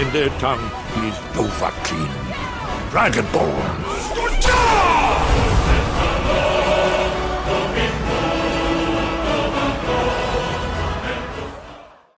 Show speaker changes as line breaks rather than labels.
In their tongue, he's Dovahkiin, Dragonborn,